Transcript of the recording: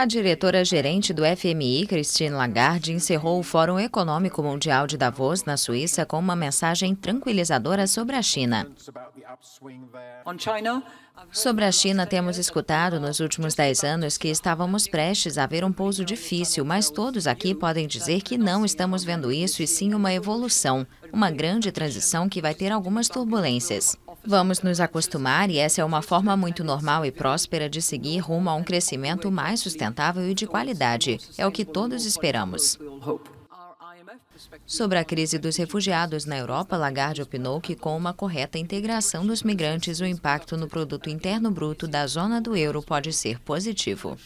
A diretora-gerente do FMI, Christine Lagarde, encerrou o Fórum Econômico Mundial de Davos, na Suíça, com uma mensagem tranquilizadora sobre a China. Sobre a China, temos escutado nos últimos dez anos que estávamos prestes a ver um pouso difícil, mas todos aqui podem dizer que não estamos vendo isso e sim uma evolução, uma grande transição que vai ter algumas turbulências. Vamos nos acostumar e essa é uma forma muito normal e próspera de seguir rumo a um crescimento mais sustentável e de qualidade. É o que todos esperamos. Sobre a crise dos refugiados na Europa, Lagarde opinou que, com uma correta integração dos migrantes, o impacto no produto interno bruto da zona do euro pode ser positivo.